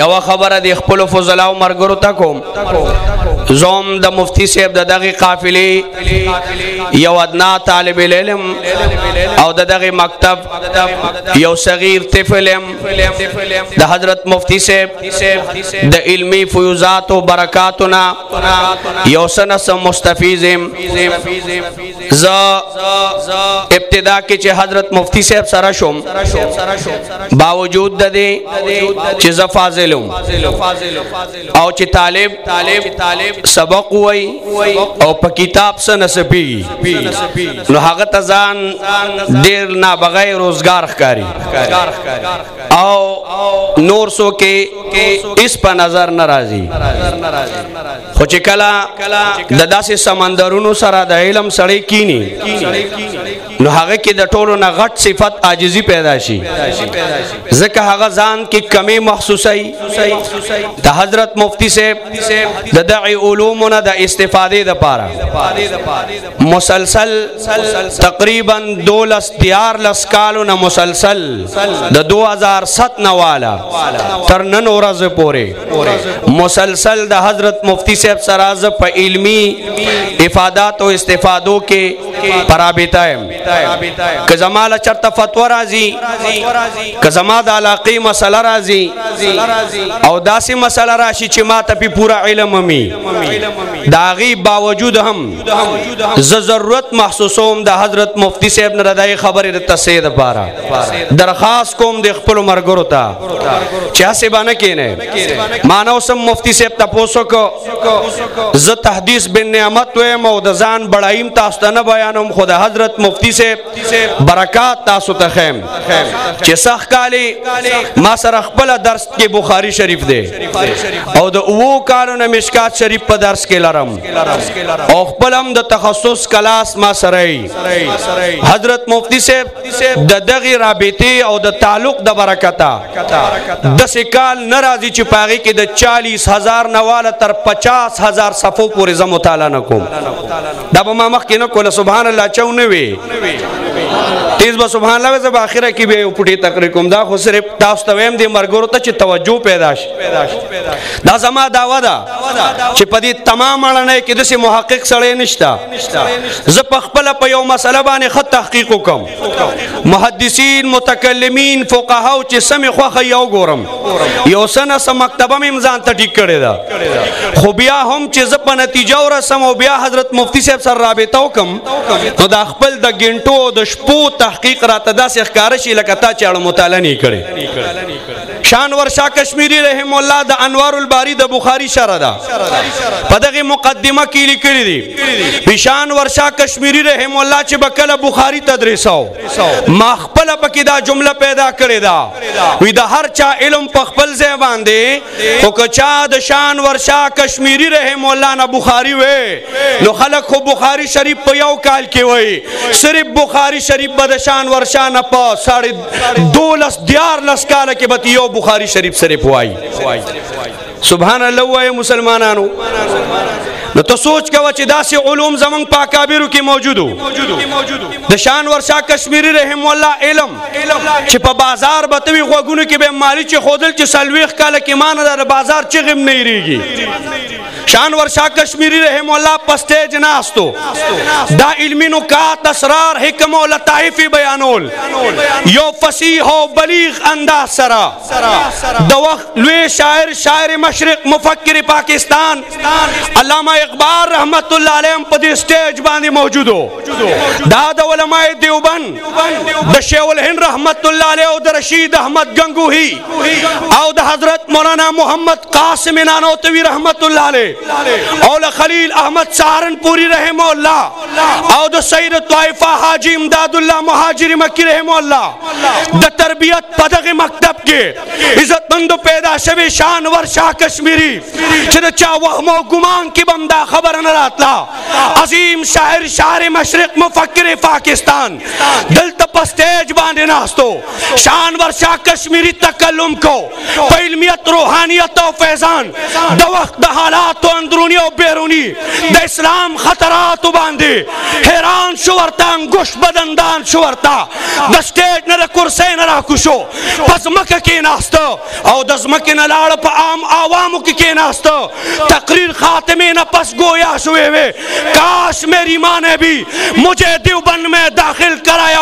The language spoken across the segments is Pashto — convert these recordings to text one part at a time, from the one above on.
یو خبره د خپل فضلا او مرګرو تا کوم زوم د مفتی صاحب د دغه قافلې یو ادنا طالب العلم او د دغه مکتب یو صغیر طفل د حضرت مفتی صاحب د علمی فیوزات او برکاتنا یو سنس مستفیزم ز ابتدا کې چې حضرت مفتی صاحب سره شوم باوجود د دې چې ز فاضل او چې طالب طالب سبق وای او په کتاب سره نسبي نو هغه تزان ډیر نه بغیر روزگار ښکاری او نور سو کې اس په نظر ناراضي خو چې کله د داسې سمندرونو سره د علم سړی کینی نو هغه کې د ټولو نه غټ صفت عاجزي پیدا شي ځکه هغه ځان کې کمی محسوسای د حضرت مفتی صاحب د دعی علومونه د استفادې لپاره مسلسل تقریبا دولس دیار لس کالو نه مسلسل د 2007 نه والا تر نن ورځ پورې مسلسل د حضرت مفتی صاحب سراز په علمی افادات او استفادو کې پرابطه ایم که زماله چرته فتوا راځي که زما د علاقې مسله راځي او داسې مسله راشي چې ما ته په پورا علم مي داغي باوجود هم ز ضرورت محسوسوم د حضرت مفتی صاحب نه دای خبره د تسید لپاره درخواست کوم د خپل مرګرو ته چې هسه باندې کینه مانو سم مفتی صاحب تاسو کو ز تحدیث بن نعمت و مو د ځان بڑایم تاسو ته نه بیانوم خو د حضرت مفتی صاحب برکات تاسو ته خیم چې سخ کالی ما سره خپل درس کې بخاری شریف دی او د وو کارونه مشکات شریف په درس کې لرم او خپلم د تخصص کلاس ما سره حضرت مفتی صاحب د دغه رابطه او د تعلق د برکتا د سکال ناراضي چې پاغي کې د 40000 نواله تر 50000 صفو پورې زموتاله نکوم دا به ما مخ کې نه کوله سبحان الله چاو نه وي تیز به سبحان الله زب اخره کې به پټي تقریر کوم دا خو صرف تاسو ته ویم دي مرګورو ته چې توجه پیدا شي دا زما داوا ده چې په دې تمام اړنه کې د سه محقق سره نشتا زه په خپل په یو مسله باندې خط تحقیق وکم محدثین متکلمین فقها او چې سمې خوخه یو ګورم یو سنه سم مکتبه مې امزان ته ټیک کړی دا خو بیا هم چې زه په نتیجه ورسم او بیا حضرت مفتی صاحب سره رابطه وکم نو دا خپل د ګنټو د شپو تحقیق راته داسې ښکار شي لکه تا چې اړه مطالعه نه کړي شان ورشا کشمیری رحم الله د انوار الباری د بخاری شرح ده په دغه مقدمه کې لیکلي دي بشان ورشا کشمیری رحم الله چې بکله بخاری تدریساو ما خپل پکې دا جمله پیدا کړې ده وی د هر چا علم په خپل ځای باندې او کچا د شان ورشا کشمیری رحم الله نه بخاری وې نو خلک خو بخاری شریف په یو کال کې وې صرف بخاری شریف به د شان ورشا نه په ساړې دولس دیار لس کال کې به یو بخاری شریف سره پوای سبحان الله وای مسلمانانو نو ته سوچ کوه چې داسې علوم زمنګ په اکابرو کې موجودو د شان ورشا کشمیری رحم الله علم چې په بازار به توی غوګونو کې به مالی چې خودل چې سلويخ کاله کې مان د بازار چې غم نه ریږي شانور شاه کشمیری رحم الله پسټیج ناستو دا علمی نکات اسرار حکم او لطائف بیانول یو فصیح او بلیغ انداز سره د وخت لوی شاعر شاعر مشرق مفکر پاکستان علامہ اقبال رحمت الله علیه په دې سټیج باندې موجودو دا د علماء دیوبند د شیخ الهند رحمت الله علیه او د رشید احمد غنگوهی او د حضرت مولانا محمد قاسم نانوتوی رحمت الله علیه او له خلیل احمد سهارنپوری رحم الله او د سید طائفه حاجی امداد الله مهاجر مکی رحم الله د تربیت په دغه مکتب کې عزت مند پیدا شوی شان ور شاه کشمیری چې چا وهم او ګمان کې بم دا خبر نه راتلا عظیم شاعر شاعر مشرق مفکر پاکستان دلته په سټیج باندې ناستو شان ورشا کشمیری تکلم کو په علمیت روحانیت او فیضان د وخت د حالاتو اندرونی او بیرونی د اسلام خطرات باندې حیران شو ورته انګوش بدندان شو ورته د سټیج نه کرسي نه راکوشو پس مکه کې ناستو او د زمکه نه لاړ په عام عوامو کې کې ناستو تقریر خاتمی نا پس گویا شوئے وے کاش میری ماں نے بھی مجھے دیوبن میں داخل کرایا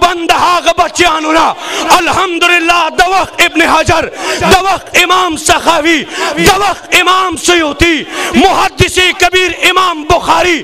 بندہاغ بچیانونا الحمدللہ دوخ ابن حجر دوخ امام سخاوی دوخ امام سیوتی محدثی کبیر امام بخاری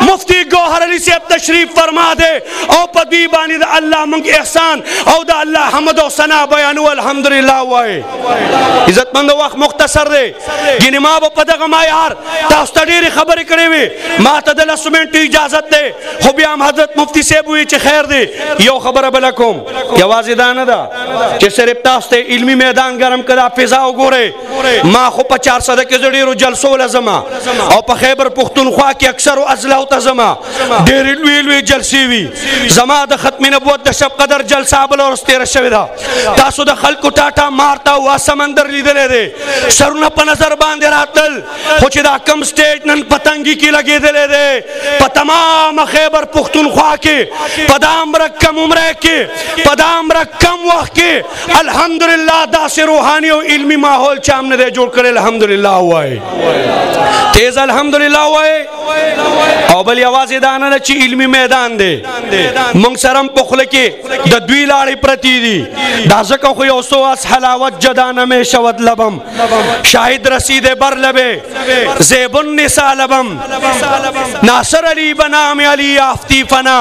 مفتی گوهر علی صاحب تشریف فرما دے او په دوی باندې د الله موږ احسان او د الله حمد او ثنا بیانو الحمدلله وای عزت مند وخت مختصر دی ګینه ما په دغه ما یار تاسو ته ډېری خبرې کړې وي ما ته د لسمنټ اجازه ده خو بیا هم حضرت مفتی صاحب وی چې خیر دی یو خبره بل کوم یوازې دا نه ده چې صرف تاسو ته علمی میدان ګرم کړه فضا وګوره ما خو په 400 کې ډیرو جلسو لزما او په خیبر پښتونخوا کې اکثرو ازلاو ته زما ډیر لوی لوی جلسې وي زما د ختم نبوت د شب قدر جلسه بل ورځ تیر شوې ده تاسو د خلکو ټاټا مارتا وا سمندر لیدلې ده سرونه په نظر باندې راتل خو چې دا کم سټیج نن پتنګي کې لګېدلې ده په تمام خیبر پښتونخوا کې په دامرک کم عمره کې په دامرک کم وخت کې الحمدلله داسې روحاني او علمي ماحول چې هم نه دی جوړ کړی الحمدلله وایي تیز الحمدلله وایي او بل یوازې دا نه چې علمي میدان دی مونږ سره هم په خوله کې د دوی لاړې پرتې دي دا ځکه خو یو څو اس حلاوت جدانه مې شود لبم شاهد رسید بر لبه زیب النساء لبم ناصر علی بنام علی آفتی فنا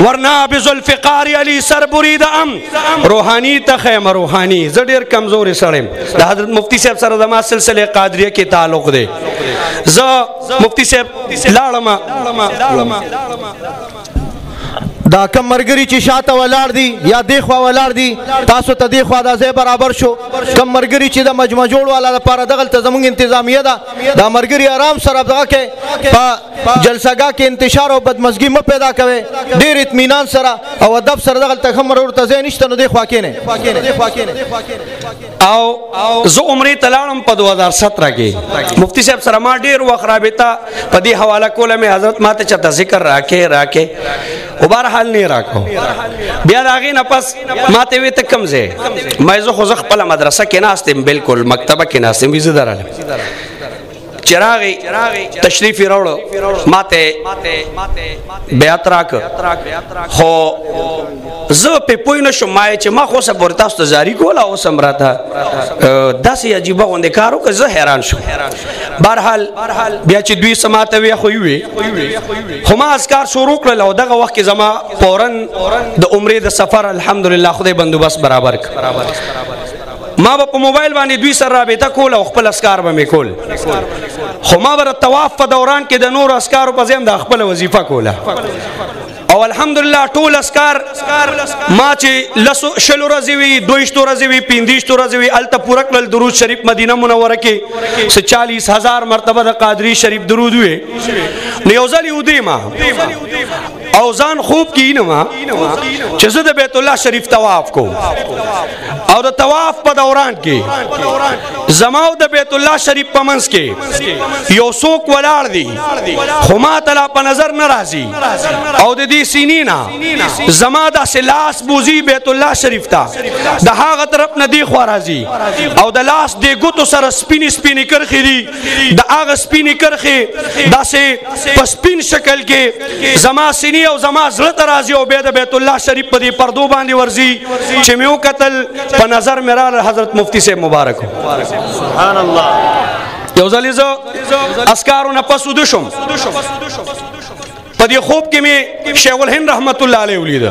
ورنا بذوالفقار علی سر برید ام روحانی ته خیم روحانی زه ډیر کمزوري سړیم د حضرت مفتی صاحب سره زما سلسله قادریه کې تعلق دی زه مفتی صاحب لاړم دا کم مرګري چې شاته ولاړ دي یا دی خو ولاړ دي تاسو ته دی خو دا ځای برابر شو کم مرګري چې د مجمع جوړ والا لپاره دغه تزمنګ تنظیمیه ده دا مرګري آرام سره دغه کې جلسه ګاه کې انتشار او بدمزګي مه پیدا کوي ډیر اطمینان سره او ادب سره دغه تخمر ورته ځای نشته نو دی خوا کې نه او زه عمره تلانم په 2017 کې مفتی صاحب سره ما ډیر وخت رابطه په دې حواله کوله مې حضرت ماته چا ذکر راکې راکې او بهر حال نه راکو بیا راغې نه پس ماته وې ته کم زه مې زه خو زه خپل مدرسه کې نه استم بالکل مکتبه کې نه استم ویزه دراله چراغي تشریف راوړو ماته بیات راک خو زه په پوی نشم ما چې ما خو سب ورته ست جاری کولا او سم راته داسې عجیب غوندې کارو که زه حیران شوم بهرحال بیا چې دوی سماته وی خو وی خو ما اسکار شروع کړل او دغه وخت کې زما فورن د عمره د سفر الحمدلله خدای بندوبست برابر ک ما به په موبایل باندې دوی سره رابطه کول او خپل اسکار به مې کول خو ما به طواف په دوران کې د نور اسکارو په ځای د خپل وظیفه کوله او الحمدلله ټول اسکار ما چې لسو شلو ورځې وي دویشتو ورځې وي پنځیشتو ورځې وي الته پوره کړل درود شریف مدینه منوره کې څه چالیس هزار مرتبه د قادری شریف درود وي نو یو ځل یو دی ما او ځان خوب کې نه ما چې زه د بیت الله شریف طواف کوم او د طواف په دوران کې زماو د بیت الله شریف په منځ کې یو څوک ولاړ دی خو ما تعالی په نظر ناراضي او د دې سینې نه زما د سلاس بوزي بیت الله شریف ته د هغه طرف نه دی خو راضي او د لاس د ګوتو سره سپینې سپینې کرخې دي د هغه سپینې کرخې داسې په سپین شکل کې زما سینې او زما زړه ته راځي او بیا د بیت الله شریف په دې پردو باندې ورځي چې مې وکتل په نظر مې راغله حضرت مفتی صاحب مبارک سبحان الله یو ځلې زه اسکارو نه پس ودشم په دې خوب کې مې شیخ الهند رحمت الله علیه ولید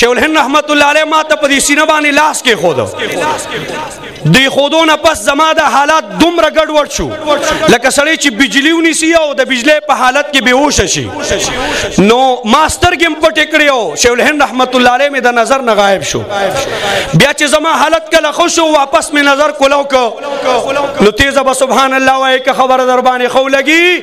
شیخ الهند رحمت الله علیه ما ته په دې سینه باندې لاس کې خود دی خودونه پس زما د حالات دومره ګډوډ شو لکه سړی چې بجلی ونیسي او د بجلی په حالت کې بیهوش شي نو ماستر ګم پټ کړیو شیخ الهند رحمت الله علیه مې د نظر نه غایب شو بیا چې زما حالت کله خوش شو واپس مې نظر کولاو کو نو تیزه سبحان الله وای که خبر در باندې خو لګي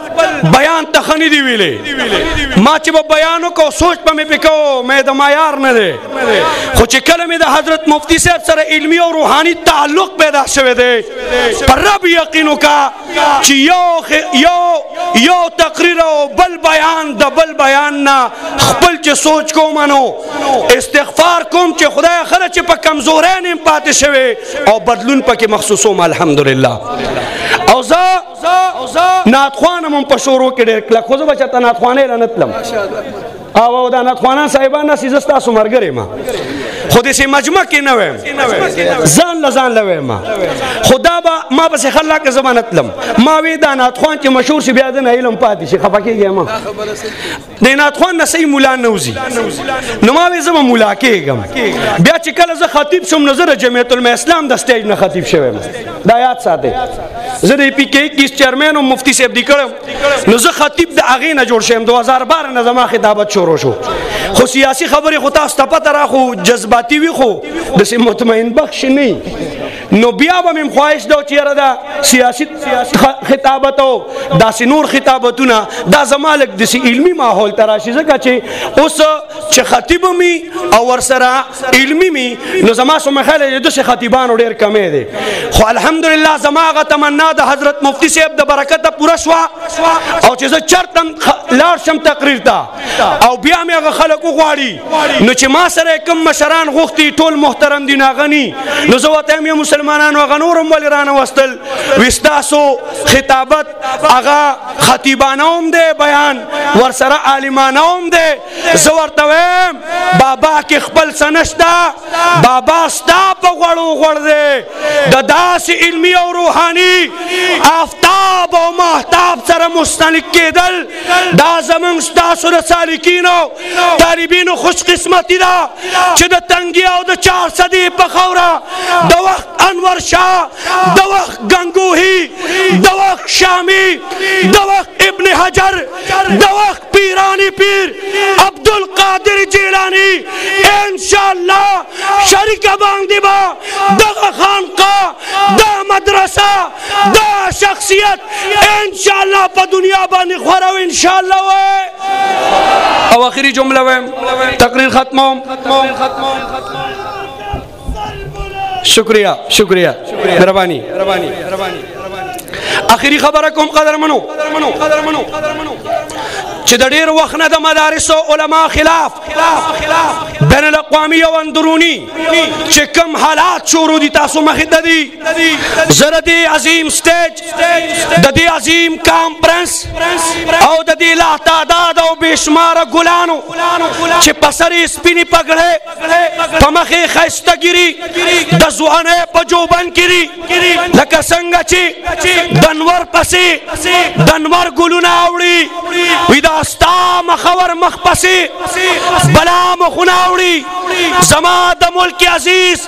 بیان ته خنی دی ویلې ما چې په بیان کو سوچ په مې پکاو مې د معیار نه دی خو چې کله مې د حضرت مفتی صاحب سره علمی او روحاني تعلق پیدا شوه دی پر رب یقین وکا چې یو یو یو تقریر او بل بیان د بل بیان نه خپل چې سوچ کوم نو استغفار کوم چې خدای خره چې په کمزورې نه پاتې شوه او بدلون پکې مخصوصوم الحمدلله او زه نعت خوان هم په شروع کې ډېر کله خو زه به چاته نعت خوانې رانه تلم او دا نعت خوانان صاحبان ناس زه ستاسو مرګره ما خو دې سي مجمع کې نه وایم ځان لزان لوي ما خدا با ما بس خلا کې زمانت لم ما وی دا نعت خوان چې مشهور شي بیا د علم پاتې شي خفقېږي ما د عنایت خان نه صحیح مولا نه وزي نو ما وې زما مولا کېږم بیا چې کله زه خطیب شوم نظر جمعیت العلماء اسلام د سټیج نه خطیب شوم دا یاد ساته زه د پی کې کیس چیرمن او مفتی صاحب دی کړم نو زه خطیب د اغې نه جوړ شوم 2012 نه زما خطابت شروع شو خو سیاسي خبره خو تاسو ته پته را خو جذباتي وي خو د سي مطمئن بخش نه نو بیا به مم خواهش دا چې یاره دا سیاسي خطابت او داسې نور خطابتونه دا زما لږ داسې علمي ماحول ته راشي ځکه چې اوس چې خطیب مي او ورسره علمي مي نو زما سم خیال دی داسې خطیبانو ډېر کمې دی خو الحمدلله زما هغه تمنا د حضرت مفتی صاحب د برکته پوره شوه او چې زه چرته لاړ شم تقریر ته او بیا مې هغه خلک وغواړي نو چې ما سره کم مشران غوښتي ټول محترم دي ناغني نو زه وته مې مسلمانانو هغه نورم ولې رانه وستل وستاسو خطابت هغه خطیبانه هم دی بیان ورسره عالمانه هم دی زه ورته وایم بابا کې خپل سنشتا بابا ستا په غړو غړ دی د داس علمی او روحاني آفتاب او محتاب سره مستنک کېدل دا زمونږ ستاسو د سالکینو طالبینو خوش قسمتي ده چې د تنګي او د چار صدی په خوره د وخت انور شاه د وخت غنګوهي د وخت شامی د وخت ابن حجر د وخت پیرانی پیر عبد القادر جیلانی ان شاء الله شریک باندې با دغه خانقاه د مدرسه دا شخصیت ان شاء الله په دنیا باندې خورو ان شاء الله وای او اخري جمله وایم تقریر ختموم شکریا شکریا مهرباني اخري خبره کوم قدر منو چې د ډیر وخت نه د مدارس او علما خلاف بین الاقوامی او اندرونی چې کم حالات شروع دي تاسو مخې ته دي زره دی عظیم سټیج د دې عظیم کانفرنس او د دې لا تعداد او بشمار ګلانو چې پسرې سپینې پګړې په مخې خسته ګری د ځوانې په جوبن کری لکه څنګه چې دنور پسې دنور ګلونه اوړي وی دا ستا مخور مخ پسې بلا مخونه اوړي زما د ملک عزیز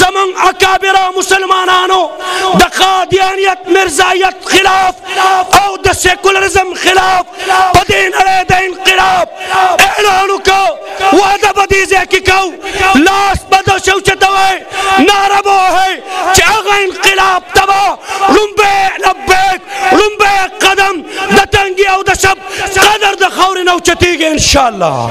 زمون اکابر مسلمانانو د قادیانیت مرزایت خلاف او د سیکولرزم خلاف په دې نړۍ د انقلاب اعلان وکړ واده به دې ځای کې کو لاس به د شو چته وای ناره به وهی چې هغه انقلاب ته به لومبی لبیک لومبی قدم د تنګي او د شب قدر د خاورې نه اوچتېږي انشاءالله